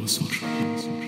我送吃，给我送